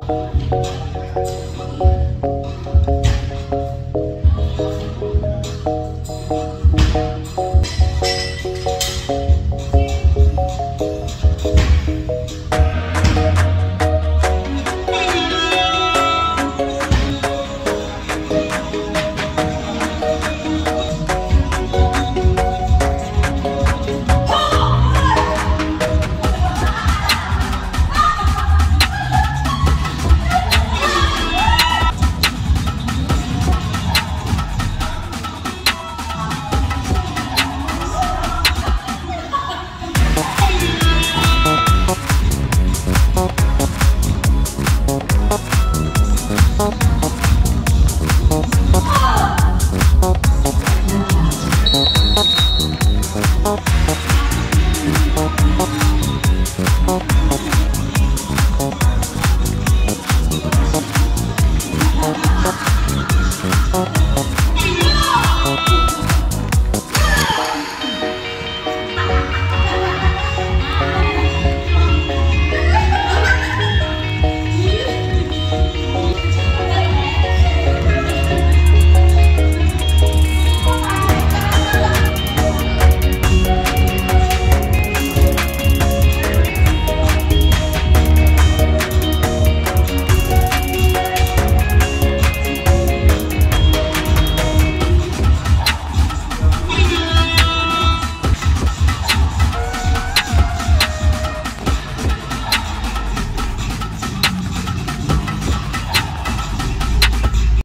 Música you